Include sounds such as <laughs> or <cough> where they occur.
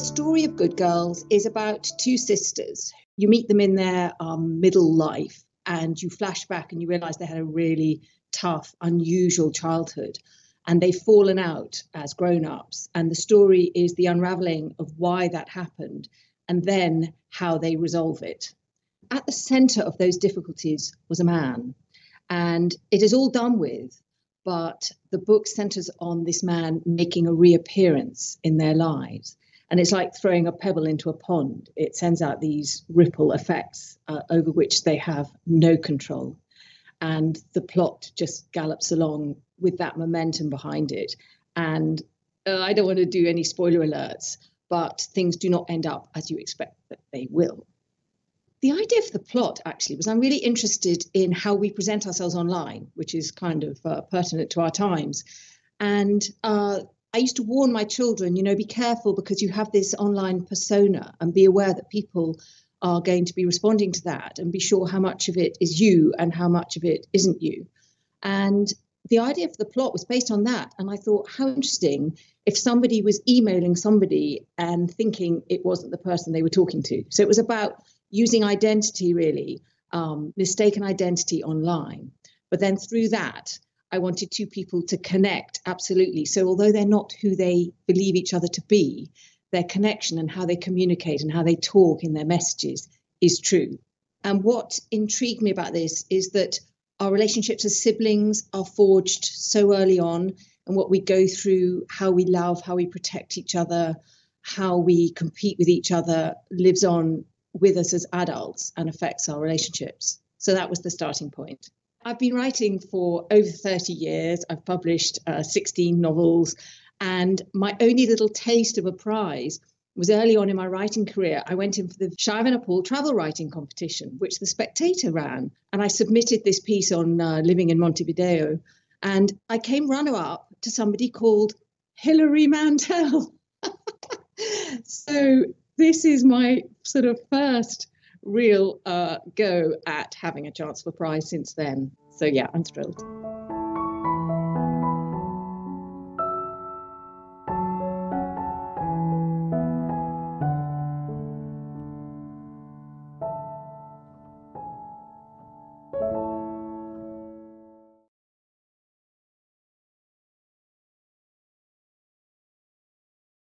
The story of Good Girls is about two sisters. You meet them in their um, middle life and you flash back and you realize they had a really tough, unusual childhood. And they've fallen out as grown ups. And the story is the unraveling of why that happened and then how they resolve it. At the center of those difficulties was a man. And it is all done with, but the book centers on this man making a reappearance in their lives. And it's like throwing a pebble into a pond. It sends out these ripple effects uh, over which they have no control. And the plot just gallops along with that momentum behind it. And uh, I don't want to do any spoiler alerts, but things do not end up as you expect that they will. The idea for the plot actually was I'm really interested in how we present ourselves online, which is kind of uh, pertinent to our times. And uh, I used to warn my children, you know, be careful because you have this online persona and be aware that people are going to be responding to that and be sure how much of it is you and how much of it isn't you. And the idea for the plot was based on that. And I thought, how interesting if somebody was emailing somebody and thinking it wasn't the person they were talking to. So it was about using identity, really, um, mistaken identity online. But then through that, I wanted two people to connect absolutely. So although they're not who they believe each other to be, their connection and how they communicate and how they talk in their messages is true. And what intrigued me about this is that our relationships as siblings are forged so early on, and what we go through, how we love, how we protect each other, how we compete with each other lives on with us as adults and affects our relationships. So that was the starting point. I've been writing for over 30 years. I've published uh, 16 novels, and my only little taste of a prize was early on in my writing career. I went in for the Shiva Naipaul travel writing competition, which the Spectator ran, and I submitted this piece on uh, living in Montevideo, and I came runner up to somebody called Hilary Mantel. <laughs> so this is my sort of first real uh, go at having a chance for prize since then. So yeah, I'm thrilled.